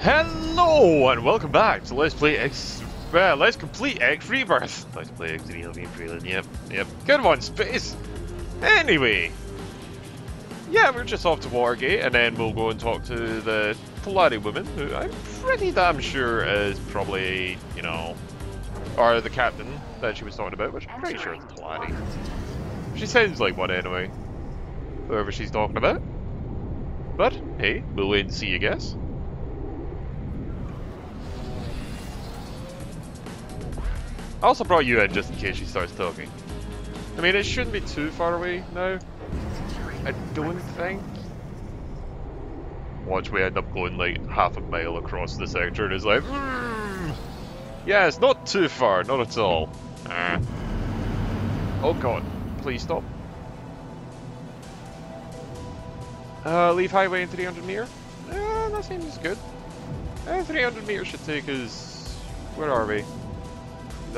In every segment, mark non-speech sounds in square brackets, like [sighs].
Hello and welcome back to Let's Play X. Uh, let's complete X Rebirth. Let's play X Alien Freeland. Yep, yep. Good one, space. Anyway, yeah, we're just off to Watergate, and then we'll go and talk to the Polari woman, who I'm pretty damn sure is probably, you know, or the captain that she was talking about, which I'm pretty sure is Polari. She sounds like one anyway. Whoever she's talking about. But hey, we'll wait and see, I guess. I also brought you in just in case she starts talking. I mean, it shouldn't be too far away now. I don't think. Watch we end up going like half a mile across the sector and it's like, mm, yeah, it's not too far, not at all. Ah. Oh god, please stop. Uh, leave highway in 300 meter? Uh, that seems good. Uh, 300 meters should take us... Where are we?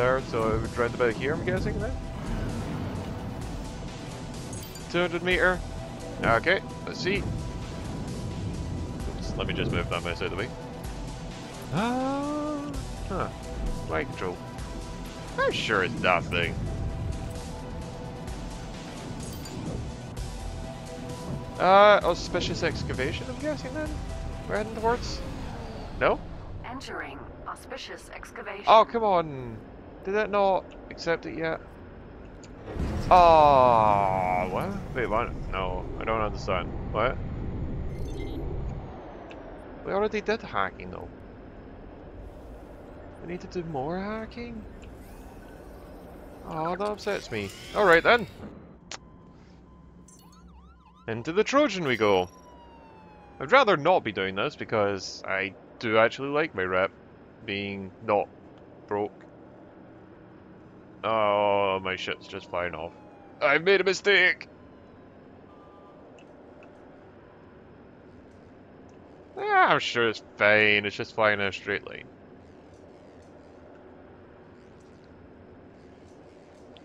There, so it would round about here, I'm guessing then? 200 meter. Okay, let's see. Oops, let me just move that mouse out of the way. Ah, huh. Flight control. I'm sure it's that thing. Uh, auspicious excavation, I'm guessing then? We're heading towards? No? Entering auspicious excavation. Oh, come on. Did it not accept it yet? Oh, what? Wait, what? No, I don't understand. What? We already did hacking though. We need to do more hacking? Oh, that upsets me. Alright then. Into the Trojan we go. I'd rather not be doing this because I do actually like my rep being not broke. Oh, my shit's just flying off. I made a mistake! Yeah, I'm sure it's fine. It's just flying in a straight line.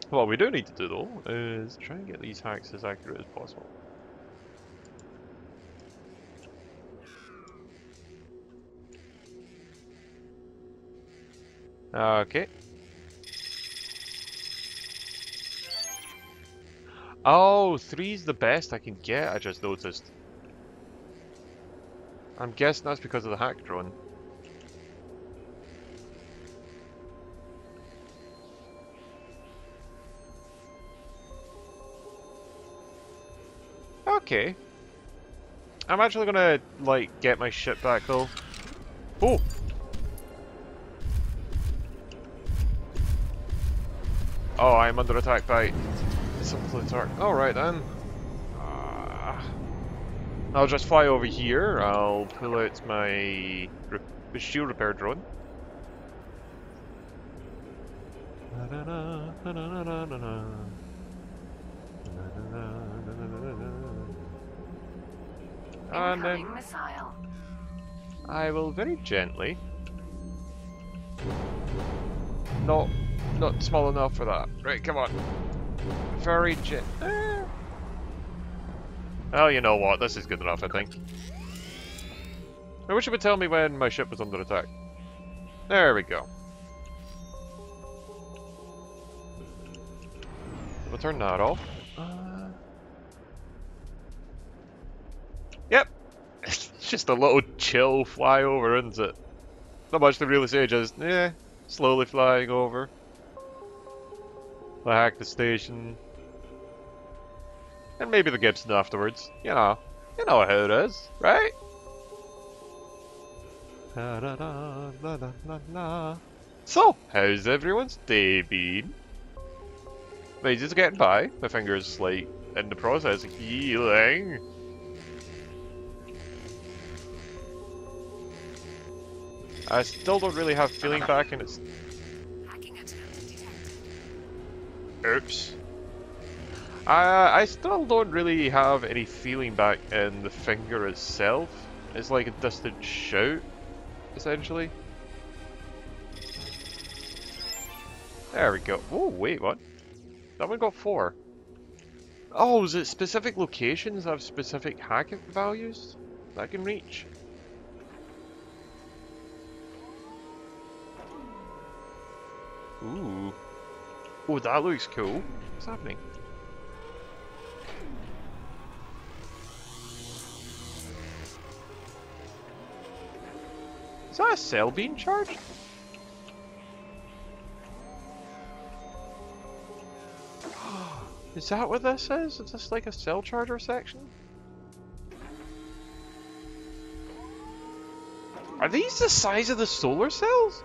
What we do need to do though is try and get these hacks as accurate as possible. Okay. Oh, three's the best I can get, I just noticed. I'm guessing that's because of the hack drone. Okay. I'm actually gonna, like, get my shit back though. Oh! Oh, I'm under attack by some Plutarch. Alright then. Uh, I'll just fly over here. I'll pull out my re shield repair drone. And then I will very gently, not not small enough for that. Right, come on very gen- eh. Oh, you know what, this is good enough, I think. I wish it would tell me when my ship was under attack. There we go. We'll turn that off. Uh... Yep. it's [laughs] just a little chill flyover, isn't it? Not much to really say, just, yeah, slowly flying over. Hack the station. And maybe the Gibson afterwards. You know. You know how it is, right? So, how's everyone's day been? My just getting by. My finger's like in the process of healing. I still don't really have feeling back and it's... Oops. I I still don't really have any feeling back in the finger itself. It's like a distant shout, essentially. There we go. Oh, wait, what? That one got four. Oh, is it specific locations have specific hack values that I can reach? Ooh. Oh, that looks cool. What's happening? Is that a cell being charged? [gasps] Is that what this is? Is this like a cell charger section? Are these the size of the solar cells?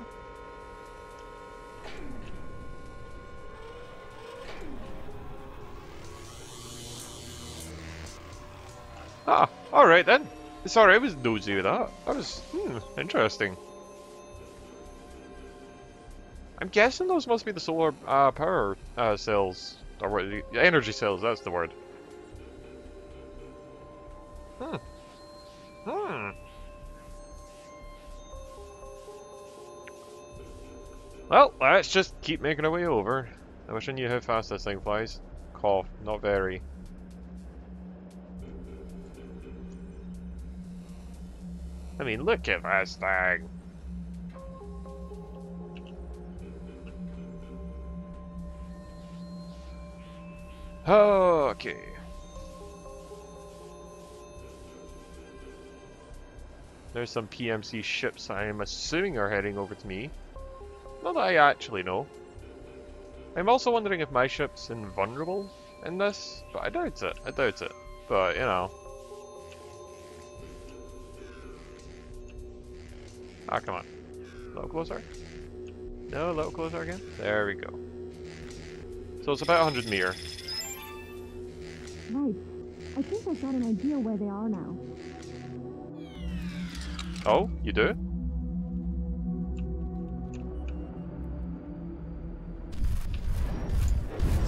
Alright then. Sorry, I was nosy with that. That was, hmm, interesting. I'm guessing those must be the solar uh, power uh, cells. Or what, energy cells, that's the word. Hmm. Hmm. Well, let's just keep making our way over. I wish I knew how fast this thing flies. Cough, not very. I mean, look at this thing. Okay. There's some PMC ships I'm assuming are heading over to me. Not that I actually know. I'm also wondering if my ship's invulnerable in this, but I doubt it. I doubt it. But, you know. Ah, come on. A little closer. No, a little closer again. There we go. So it's about 100 meter. Right. I think I've got an idea where they are now. Oh, you do?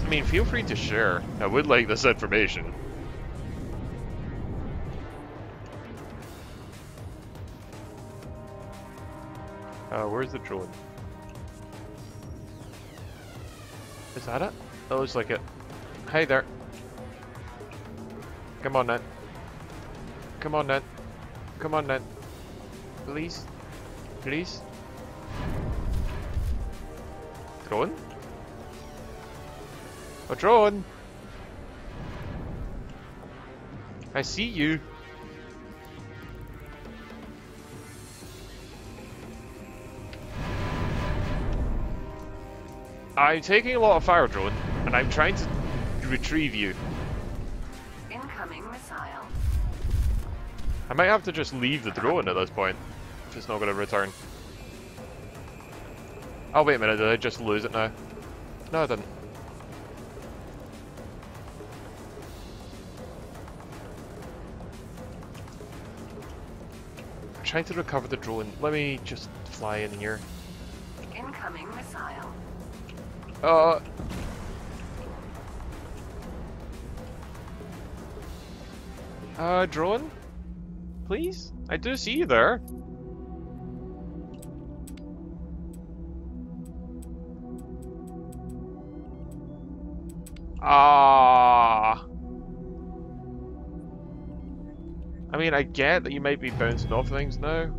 I mean, feel free to share. I would like this information. Uh, where's the drone? Is that it? That looks like it. Hey there. Come on, then. Come on, then. Come on, then. Please. Please. Drone? A drone! I see you. I'm taking a lot of fire drone, and I'm trying to retrieve you. Incoming missile. I might have to just leave the drone at this point, if it's not going to return. Oh, wait a minute, did I just lose it now? No, I didn't. I'm trying to recover the drone. Let me just fly in here. Incoming missile. Uh. Uh, drone? Please? I do see you there. Ah. I mean, I get that you might be bouncing off things now.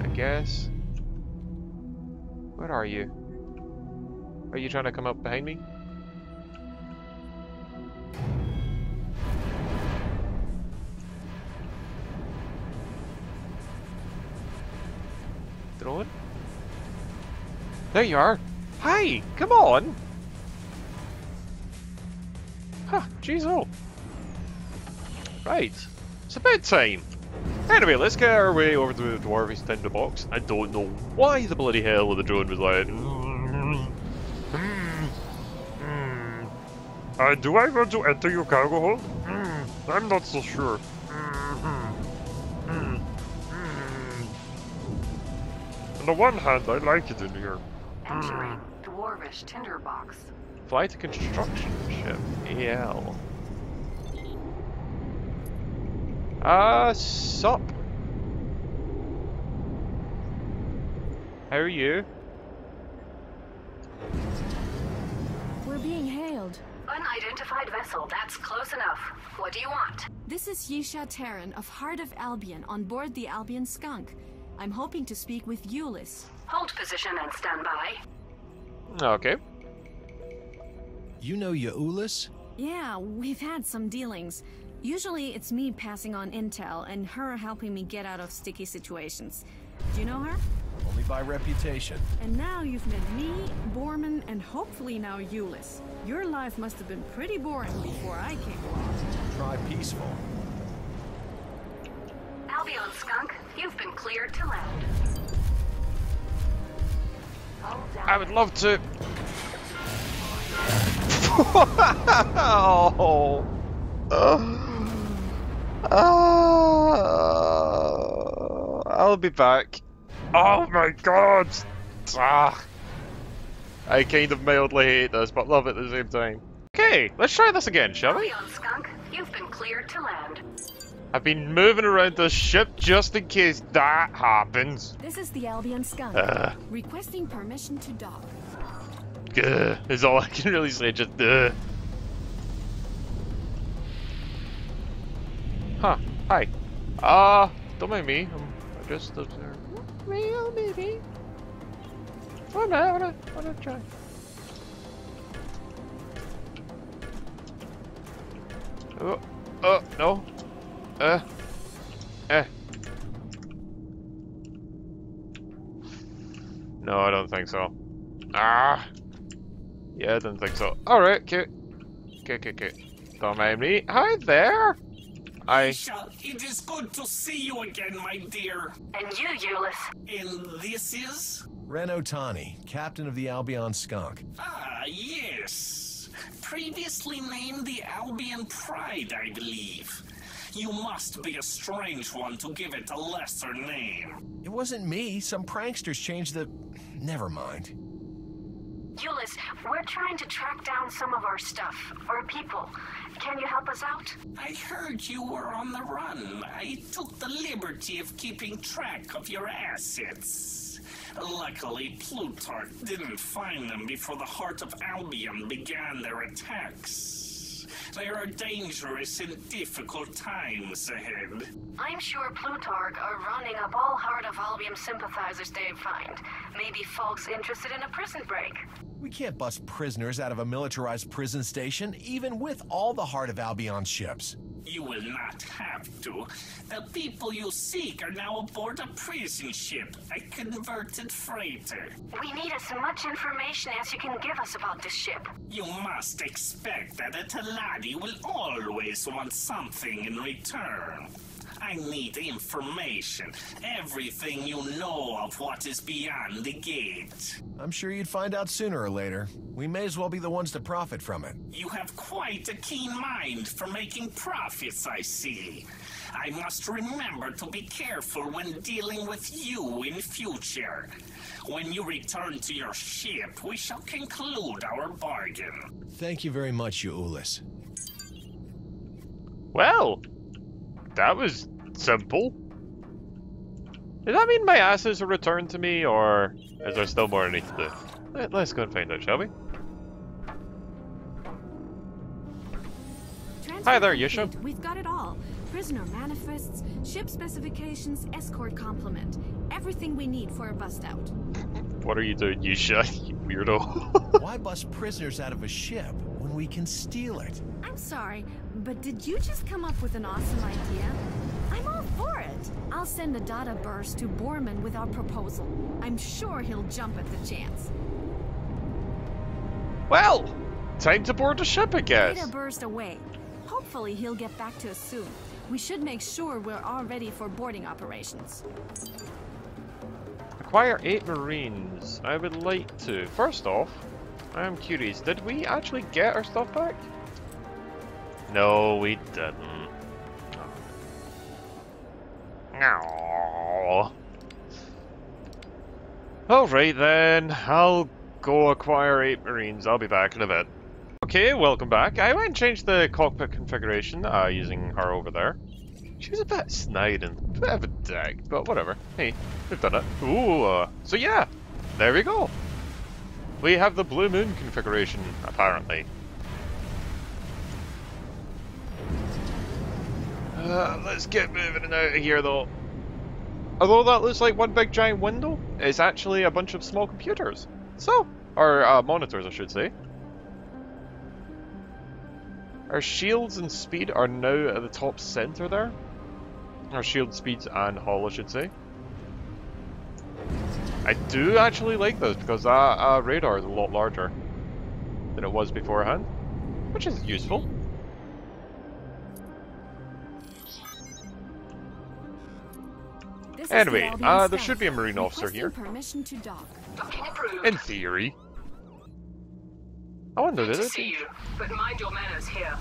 I guess. Where are you? Are you trying to come up behind me? Drone? There you are! Hi! Come on! Huh, jeez oh. Right. It's about time. Anyway, let's get our way over to the Dwarvish tinderbox. I don't know why the bloody hell the drone was like... Uh, do I want to enter your cargo hold? Mm, I'm not so sure. Mm, mm, On the one hand, I like it in here. Entering Dwarvish tinderbox. Fly to construction ship. AL. Uh, sup? How are you? We're being hailed. Unidentified vessel, that's close enough. What do you want? This is Yisha Terran of Heart of Albion on board the Albion Skunk. I'm hoping to speak with Euless. Hold position and stand by. Okay. You know Yaulus? Yeah, we've had some dealings. Usually it's me passing on intel and her helping me get out of sticky situations. Do you know her? Only by reputation. And now you've met me, Borman, and hopefully now Euless. Your life must have been pretty boring before I came along. Try peaceful. Albion Skunk, you've been cleared to land. I would love to. [laughs] oh. Uh, [sighs] I'll be back. Oh my god! Ah. I kind of mildly hate this, but love it at the same time. Okay, let's try this again, shall we? Albion Skunk, you've been cleared to land. I've been moving around the ship just in case that happens. This is the Albion Skunk. Uh. Requesting permission to dock. Gah, is all I can really say, just uh. Huh, hi. Uh, don't mind me, I'm I just observe. Well, maybe. Oh no, I wanna, I wanna try. Oh, oh, no. Uh, eh. No, I don't think so. Ah! Yeah, I don't think so. Alright, okay. Okay, okay, okay. Don't mind me. Hi there! I. Yisha, it is good to see you again, my dear. And you, Euless. And this is? Ren Otani, captain of the Albion Skunk. Ah, yes. Previously named the Albion Pride, I believe. You must be a strange one to give it a lesser name. It wasn't me. Some pranksters changed the. Never mind. Euless, we're trying to track down some of our stuff, our people. Can you help us out? I heard you were on the run. I took the liberty of keeping track of your assets. Luckily, Plutarch didn't find them before the Heart of Albion began their attacks. There are dangerous and difficult times ahead. I'm sure Plutarch are rounding up all Heart of Albion sympathizers they find. Maybe folks interested in a prison break. We can't bust prisoners out of a militarized prison station, even with all the Heart of Albion ships. You will not have to. The people you seek are now aboard a prison ship, a converted freighter. We need as much information as you can give us about this ship. You must expect that a Teladi will always want something in return. I need information, everything you know of what is beyond the gate. I'm sure you'd find out sooner or later. We may as well be the ones to profit from it. You have quite a keen mind for making profits, I see. I must remember to be careful when dealing with you in future. When you return to your ship, we shall conclude our bargain. Thank you very much, Yaulus. Well, that was simple. Does that mean my asses are returned to me, or is there still more I need to do? Let, us go and find out, shall we? Hi there. Yisha. We've got it all. Prisoner manifests, ship specifications, escort complement. Everything we need for a bust out. What are you doing, Yisha? [laughs] you weirdo? [laughs] Why bust prisoners out of a ship when we can steal it? I'm sorry, but did you just come up with an awesome idea? I'm all for it. I'll send a data burst to Borman with our proposal. I'm sure he'll jump at the chance. well, time to board the ship, I Data burst away. Hopefully he'll get back to us soon. We should make sure we're all ready for boarding operations. Acquire eight marines. I would like to. First off, I'm curious, did we actually get our stuff back? No, we didn't. No. Alright then, I'll go acquire eight marines. I'll be back in a bit. Okay, welcome back. I went and changed the cockpit configuration uh, using her over there. She was a bit snide and a bit of a dick, but whatever. Hey, we've done it. Ooh, uh, so yeah, there we go. We have the Blue Moon configuration, apparently. Uh, let's get moving and out of here, though. Although that looks like one big giant window, it's actually a bunch of small computers. So, Or uh, monitors, I should say. Our shields and speed are now at the top center there. Our shield speeds and hull, I should say. I do actually like this because our, our radar is a lot larger than it was beforehand, which is useful. Anyway, uh, there should be a Marine officer here. permission to dock. In theory. I wonder, Good did to it? see you, but mind your manners here.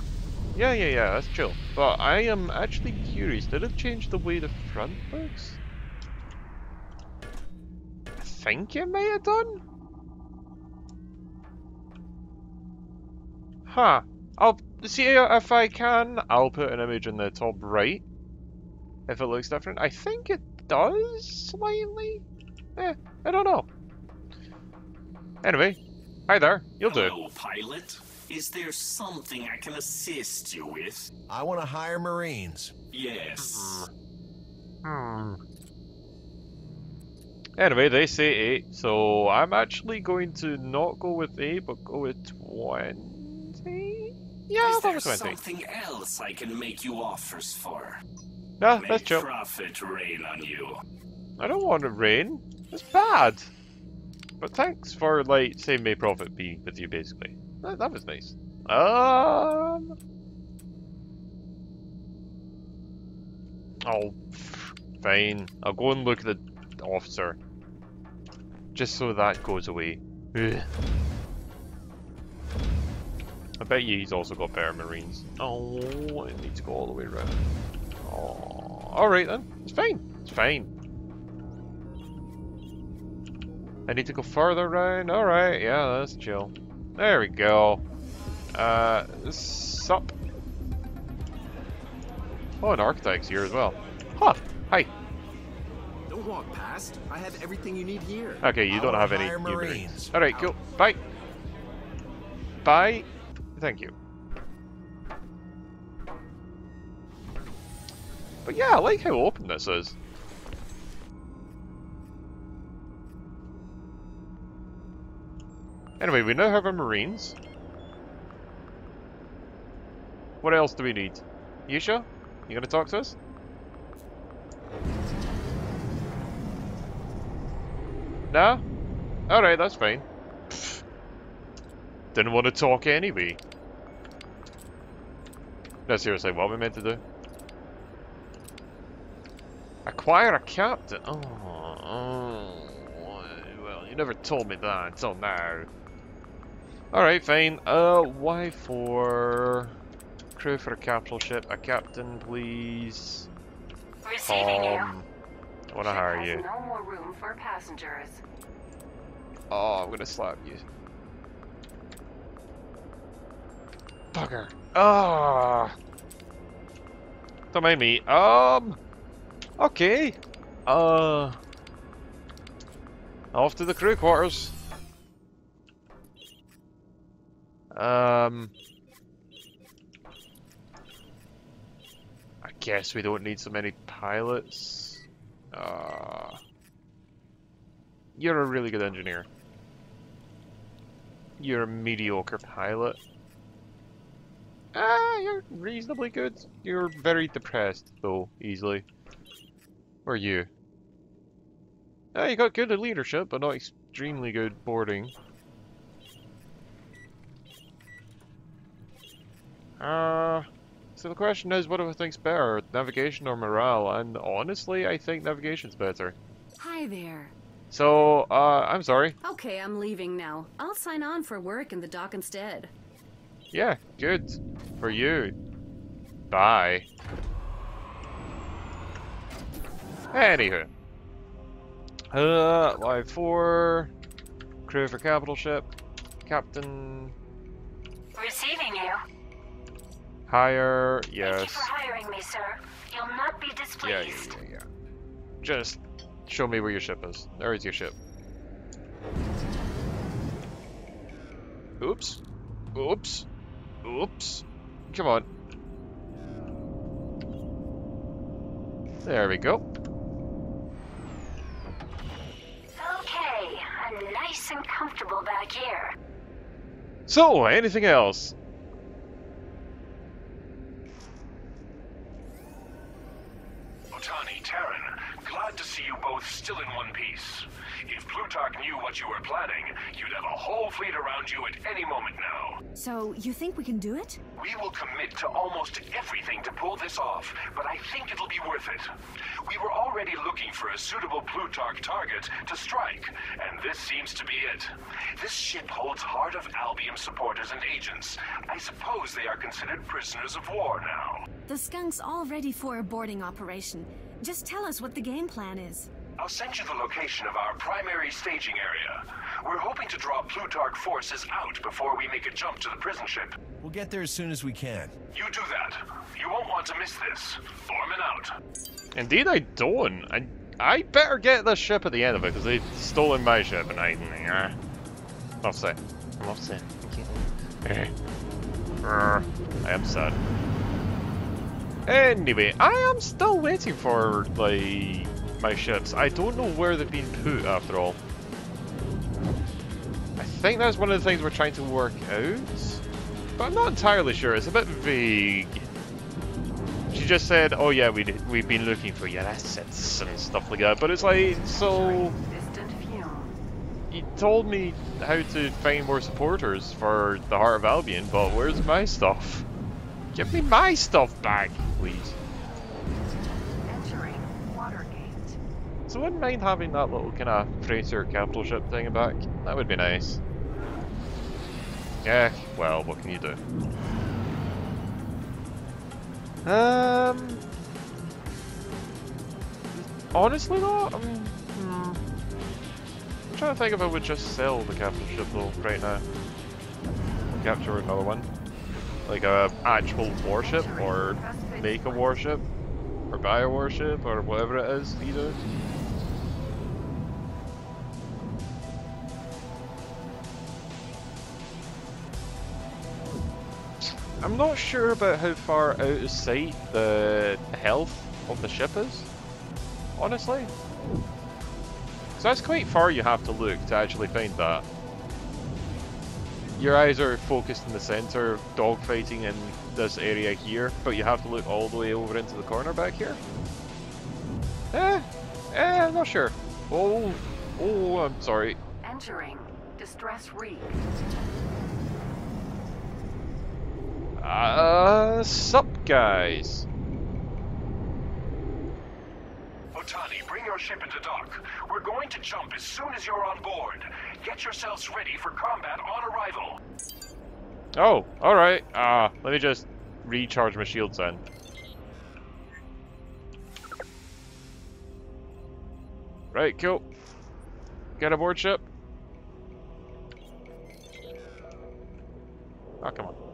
Yeah, yeah, yeah, that's chill. But I am actually curious, did it change the way the front looks? I think it may have done? Huh. I'll see if I can, I'll put an image in the top right. If it looks different. I think it does slightly. Eh, I don't know. Anyway, hi there. You'll do. Hello, pilot. Is there something I can assist you with? I want to hire Marines. Yes. Hmm. Anyway, they say 8, so I'm actually going to not go with 8, but go with 20? Yeah, Is I'll go with 20. something else I can make you offers for? Yeah, that's chill. profit rain on you. I don't want to rain. It's bad. But thanks for, like, saying may profit be with you, basically. That, that was nice. Um... Oh, fine. I'll go and look at the officer. Just so that goes away. Ugh. I bet you he's also got better marines. Oh, I need to go all the way around. Oh, alright then. It's fine. It's fine. I need to go further around. Alright, yeah, that's chill. There we go. Uh, sup. Oh, an architect's here as well. Huh. Hi. Don't walk past. I have everything you need here. Okay, you don't have any hire new Marines. Marines. Alright, cool. Bye. Bye. Thank you. But yeah, I like how open this is. Anyway, we now have our Marines. What else do we need? Yisha? You gonna talk to us? No? Alright, that's fine. Didn't want to talk anyway. No, seriously, what are we meant to do? Acquire a captain? Oh, oh, well, you never told me that until now. Alright, fine. Uh, why for crew for a capital ship? A captain, please. Receiving you. Um, I want to hire you. no more room for passengers. Oh, I'm gonna slap you. Bugger. Ah. Don't mind me. Um. Okay. Uh. Off to the crew quarters. Um. I guess we don't need so many pilots. Uh. You're a really good engineer. You're a mediocre pilot. Ah, you're reasonably good. You're very depressed, though, easily. Or you? Ah, you got good at leadership, but not extremely good boarding. Uh, so the question is, what do I think's better, navigation or morale? And honestly, I think navigation's better. Hi there. So, uh, I'm sorry. Okay, I'm leaving now. I'll sign on for work in the dock instead. Yeah, good. For you. Bye. Anywho. Uh, live four. Crew for capital ship. Captain. Receiving you. Hire. Thank you Yes. for hiring me, sir. You'll not be Yeah, yeah, displeased. yeah, yeah. Just show me where your ship is. There is your ship. Oops. Oops. Oops. Come on. There we go. Nice nice and comfortable back here. So, anything else? Otani, Terran, glad to see you both still in one piece. If Plutarch knew what you were planning, you'd have a whole fleet around you at any moment now. So, you think we can do it? We will commit to almost everything to pull this off, but I think it'll be worth it. We were already looking for a suitable Plutarch target to strike, and this seems to be it. This ship holds Heart of Albion supporters and agents. I suppose they are considered prisoners of war now. The skunk's all ready for a boarding operation. Just tell us what the game plan is. I'll send you the location of our primary staging area. We're hoping to draw Plutarch forces out before we make a jump to the prison ship. We'll get there as soon as we can. You do that. You won't want to miss this. Borman out. Indeed, I don't. I I better get this ship at the end of it because they've stolen my ship, and I. Uh, I'll say. I'll say. I am sad. Anyway, I am still waiting for like my ships. I don't know where they've been put after all. I think that's one of the things we're trying to work out, but I'm not entirely sure. It's a bit vague. She just said, "Oh yeah, we did, we've been looking for your assets and stuff like that." But it's like, so you told me how to find more supporters for the Heart of Albion, but where's my stuff? Give me my stuff back, please. So I wouldn't mind having that little kind of freighter capital ship thing back. That would be nice. Yeah, well, what can you do? Um, honestly though, I'm, hmm, I'm trying to think if I would just sell the capital ship though right now. Capture another one, like a actual warship, or make a warship, or buy a warship, or whatever it is you I'm not sure about how far out of sight the health of the ship is, honestly. So that's quite far you have to look to actually find that. Your eyes are focused in the centre, dogfighting in this area here, but you have to look all the way over into the corner back here. Eh, eh, I'm not sure. Oh, oh, I'm sorry. Entering Distress Reef. Uh, sup guys? Otani, bring your ship into dock. We're going to jump as soon as you're on board. Get yourselves ready for combat on arrival. Oh, alright. Uh, let me just recharge my shields then. Right, cool. Get aboard ship. Oh, come on.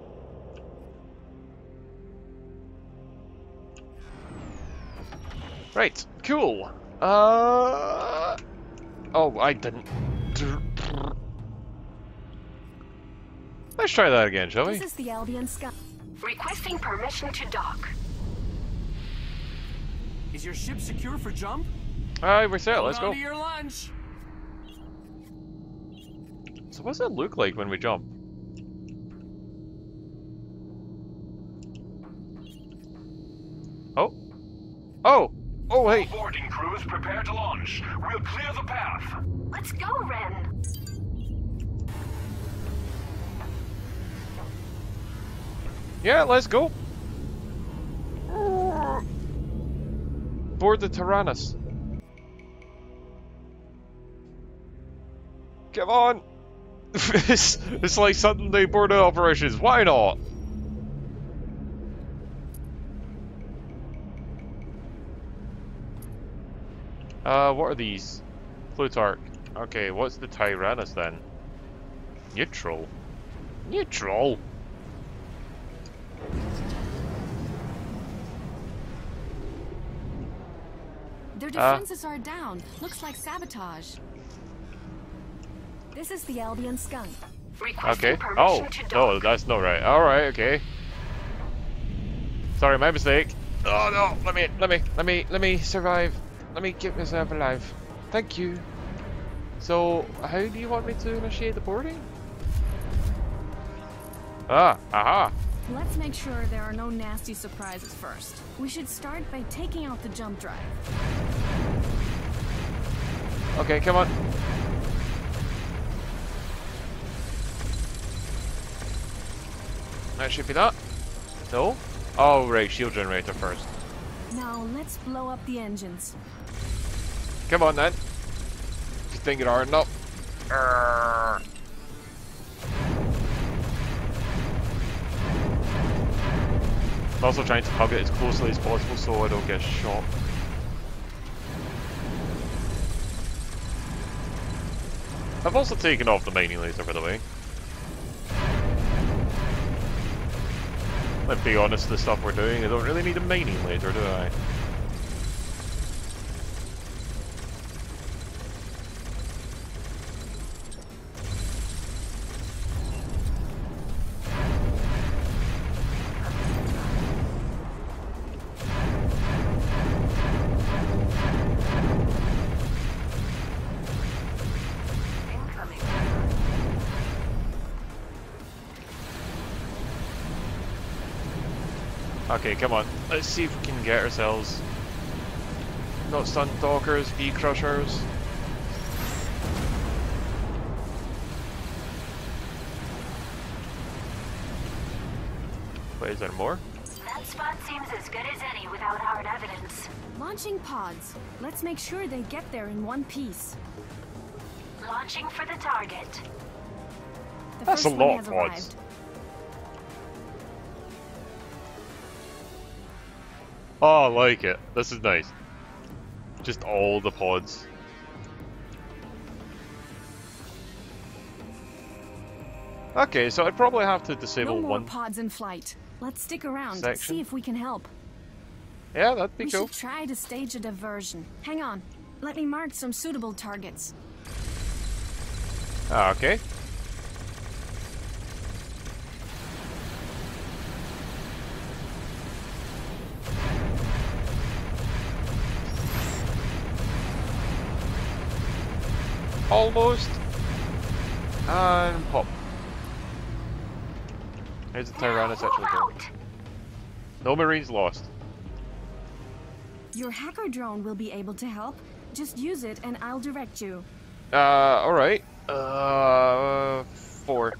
Right, cool. Uh... Oh, I didn't... Let's try that again, shall we? This is the Albion skunk. Requesting permission to dock. Is your ship secure for jump? Alright, we're set, let's go. on to your lunch. So what does it look like when we jump? Oh. Oh! Oh, hey! Boarding crews, prepare to launch. We'll clear the path. Let's go, Ren. Yeah, let's go! Board the Tyrannus. Come on! [laughs] it's, it's like Sunday border operations, why not? Uh, what are these? Plutarch. Okay, what's the Tyrannus then? Neutral. Neutral? Their Uh. defenses are down. Looks like sabotage. This is the Albion skunk. Requesting Okay. permission Oh, to dock. no, that's not right. Alright, okay. Sorry, my mistake. Oh no, let me, let me, let me, let me survive. Let me keep myself alive. Thank you. So, how do you want me to initiate the boarding? Ah, aha. Let's make sure there are no nasty surprises first. We should start by taking out the jump drive. Okay, come on. That should be that. No? Oh, right, shield generator first. Now let's blow up the engines. Come on then. If you think it hard enough. I'm also trying to hug it as closely as possible so I don't get shot. I've also taken off the mining laser by the way. Let's be honest, the stuff we're doing, I don't really need a mining laser, do I? Okay, come on. Let's see if we can get ourselves not stun stalkers, V crushers. Wait, is there more? That spot seems as good as any without hard evidence. Launching pods. Let's make sure they get there in one piece. Launching for the target. The That's a lot of pods. Oh, I like it. This is nice. Just all the pods. Okay, so I'd probably have to disable No more one. pods in flight. Let's stick around section. see if we can help. Yeah, that'd be we cool. should try to stage a diversion. Hang on. Let me mark some suitable targets. Ah, okay. Almost. And pop. Here's the Tyrannus actually going. No Marines lost. Your hacker drone will be able to help. Just use it and I'll direct you. Uh, alright. Uh, four.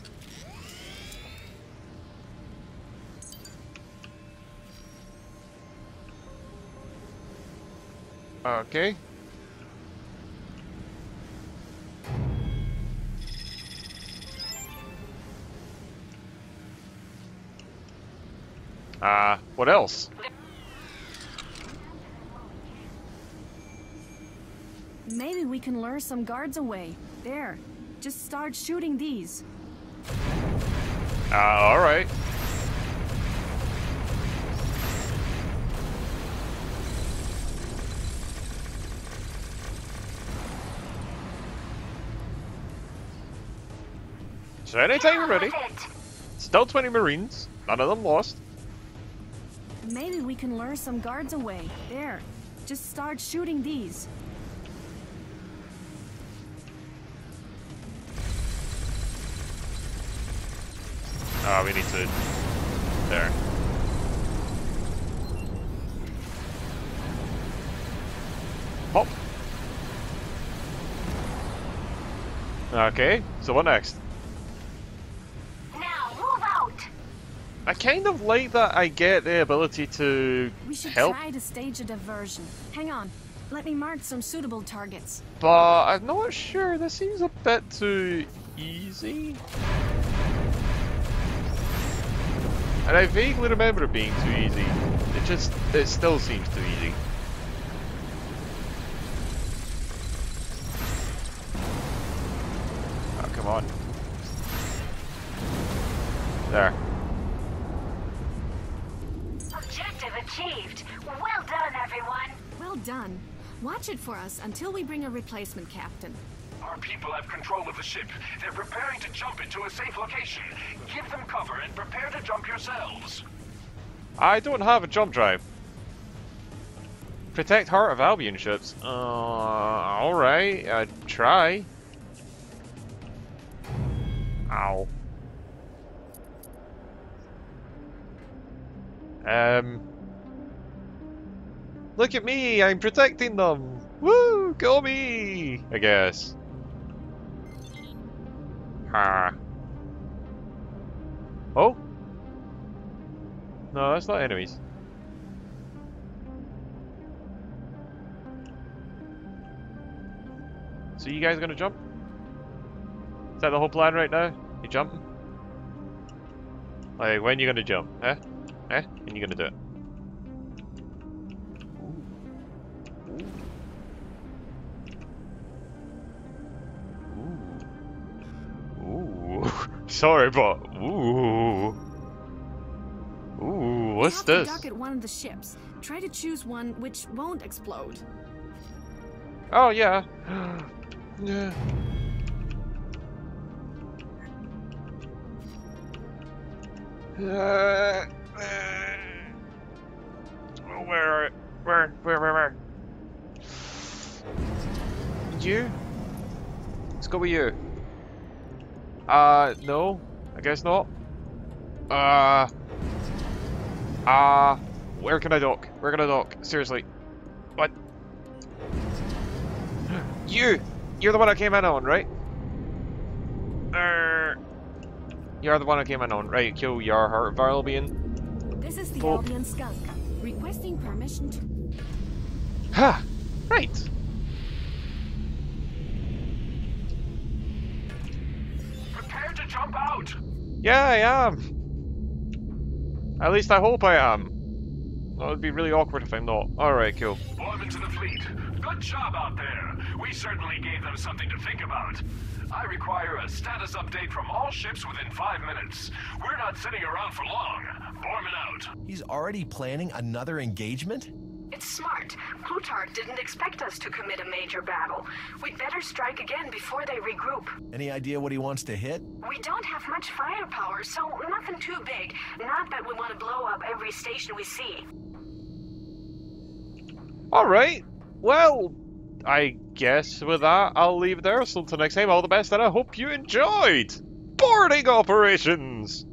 Okay. Uh, what else? Maybe we can lure some guards away. There. Just start shooting these. Uh, alright. So anytime you're ready. Still 20 Marines. None of them lost. Maybe we can lure some guards away. There. Just start shooting these. Oh, we need to... There. Hop. Okay, so what next? I kind of like that I get the ability to We should help, try to stage a diversion. Hang on. Let me mark some suitable targets. but I'm not sure. This seems a bit too easy. And I vaguely remember it being too easy. It just, it still seems too easy. Oh, come on. There. Achieved. Well done, everyone. Well done. Watch it for us until we bring a replacement captain. Our people have control of the ship. They're preparing to jump into a safe location. Give them cover and prepare to jump yourselves. I don't have a jump drive. Protect Heart of Albion ships. Uh, alright, I'd try. Ow. Um. Look at me, I'm protecting them! Woo! Go me! I guess. Ha. Oh? No, that's not enemies. So you guys gonna jump? Is that the whole plan right now? You jumping? Like, when you gonna jump? Eh? Eh? When you gonna do it? Sorry, but ooh. Ooh, what's you have this? To dock at one of the ships. Try to choose one which won't explode. Oh yeah. [gasps] yeah. [sighs] Uh, uh, where, where, where, where, where? You? Let's go with you. Uh, no, I guess not. Uh, uh, where can I dock? Where can I dock? Seriously, what? [gasps] You! You're the one I came in on, right? Uh, you're the one I came in on, right? Kill your heart of Albion. This is the Oh. Albion skunk. Requesting permission to. Ha! Right. Jump out! Yeah, I am. At least I hope I am. That would be really awkward if I'm not. Alright, cool. Borman to the fleet. Good job out there. We certainly gave them something to think about. I require a status update from all ships within five minutes. We're not sitting around for long. Borman out. He's already planning another engagement? It's smart. Plutarch didn't expect us to commit a major battle. We'd better strike again before they regroup. Any idea what he wants to hit? We don't have much firepower, so nothing too big. Not that we want to blow up every station we see. Alright. Well, I guess with that, I'll leave there. So until next time, all the best, and I hope you enjoyed boarding operations!